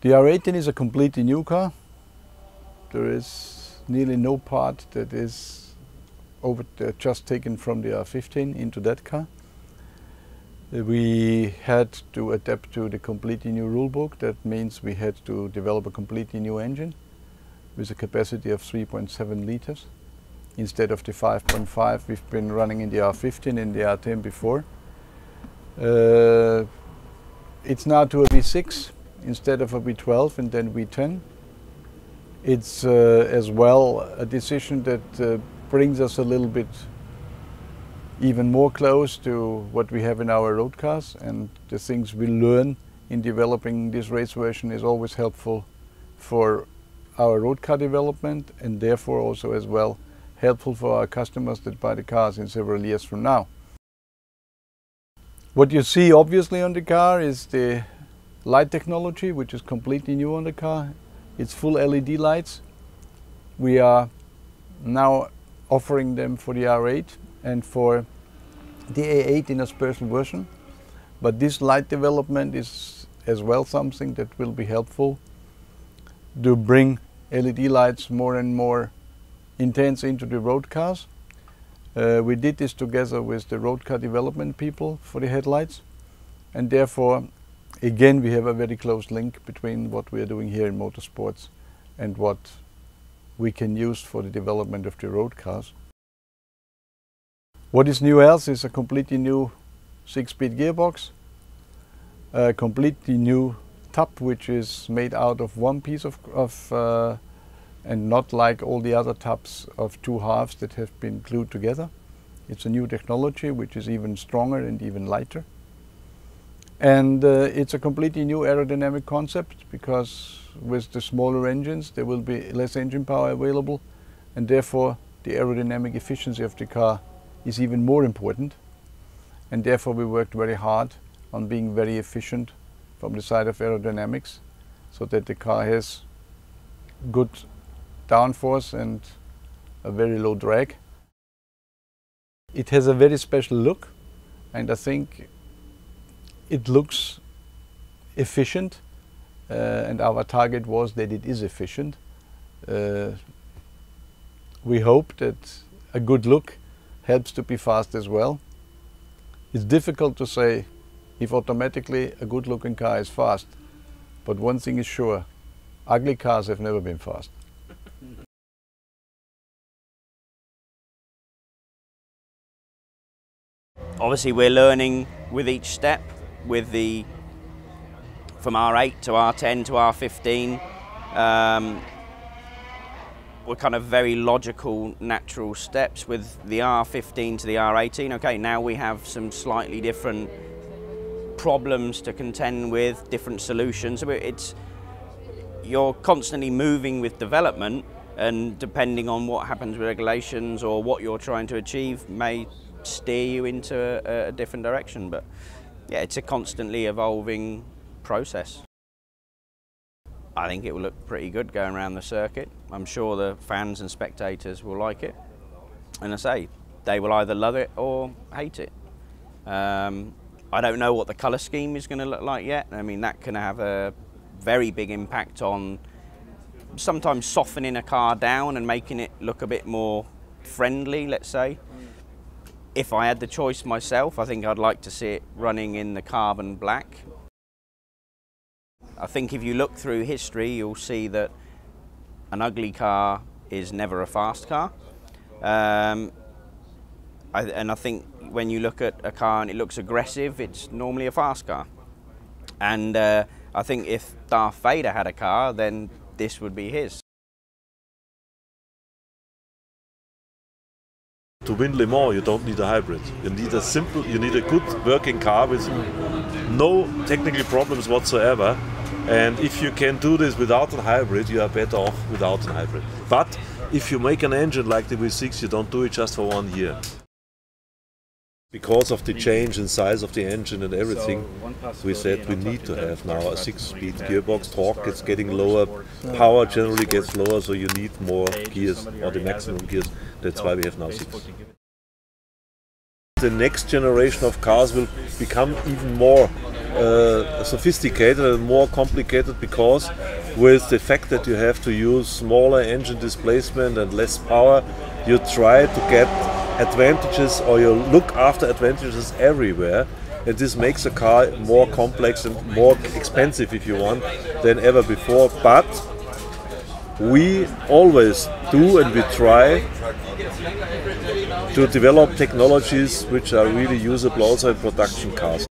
The R18 is a completely new car. There is nearly no part that is over uh, just taken from the R15 into that car. Uh, we had to adapt to the completely new rulebook. That means we had to develop a completely new engine with a capacity of 3.7 liters instead of the 5.5 we've been running in the R15 and the R10 before. Uh, it's now to a V6 instead of a V12 and then V10. It's uh, as well a decision that uh, brings us a little bit even more close to what we have in our road cars and the things we learn in developing this race version is always helpful for our road car development and therefore also as well helpful for our customers that buy the cars in several years from now. What you see obviously on the car is the light technology, which is completely new on the car. It's full LED lights. We are now offering them for the R8 and for the A8 in a special version. But this light development is as well something that will be helpful to bring LED lights more and more intense into the road cars. Uh, we did this together with the road car development people for the headlights and therefore again we have a very close link between what we are doing here in motorsports and what we can use for the development of the road cars. What is new else is a completely new six-speed gearbox, a completely new tub which is made out of one piece of, of uh, and not like all the other tubs of two halves that have been glued together. It's a new technology which is even stronger and even lighter. And uh, it's a completely new aerodynamic concept because with the smaller engines there will be less engine power available and therefore the aerodynamic efficiency of the car is even more important. And therefore we worked very hard on being very efficient from the side of aerodynamics so that the car has good downforce and a very low drag. It has a very special look and I think it looks efficient uh, and our target was that it is efficient. Uh, we hope that a good look helps to be fast as well. It's difficult to say if automatically a good looking car is fast, but one thing is sure, ugly cars have never been fast. obviously we're learning with each step with the from R8 to R10 to R15 um, we're kind of very logical natural steps with the R15 to the R18 okay now we have some slightly different problems to contend with different solutions it's you're constantly moving with development and depending on what happens with regulations or what you're trying to achieve may steer you into a, a different direction. But yeah, it's a constantly evolving process. I think it will look pretty good going around the circuit. I'm sure the fans and spectators will like it. And I say, they will either love it or hate it. Um, I don't know what the colour scheme is going to look like yet. I mean, that can have a very big impact on sometimes softening a car down and making it look a bit more friendly, let's say if I had the choice myself, I think I'd like to see it running in the carbon black. I think if you look through history, you'll see that an ugly car is never a fast car. Um, I, and I think when you look at a car and it looks aggressive, it's normally a fast car. And uh, I think if Darth Vader had a car, then this would be his. To win Le Mans, you don't need a hybrid. You need a simple, you need a good working car with no technical problems whatsoever. And if you can do this without a hybrid, you are better off without a hybrid. But if you make an engine like the V6, you don't do it just for one year. Because of the change in size of the engine and everything, we said we need to have now a six-speed gearbox. Torque is getting lower, power generally gets lower, so you need more gears, or the maximum gears. That's why we have now six. The next generation of cars will become even more uh, sophisticated and more complicated because with the fact that you have to use smaller engine displacement and less power, you try to get advantages or you look after advantages everywhere. And this makes a car more complex and more expensive if you want than ever before. But we always do and we try to develop technologies which are really usable also in production cars.